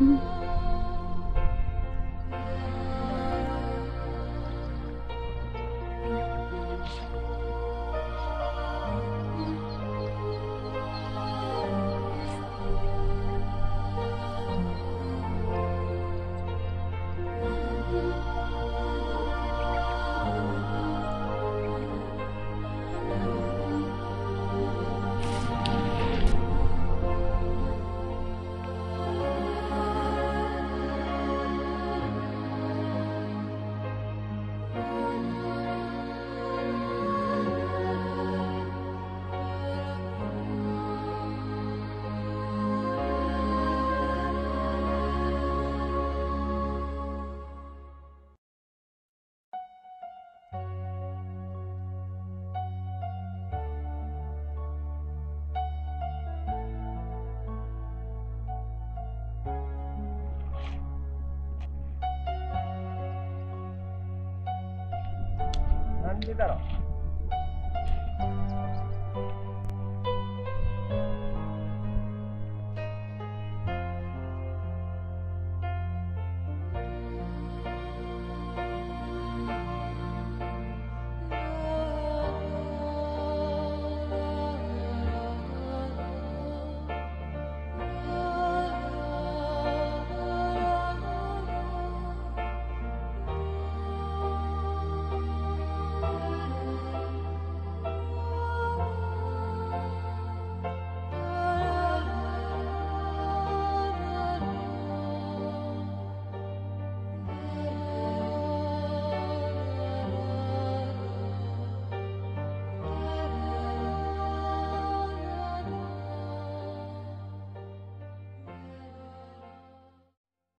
Mm-hmm. ¡Gracias!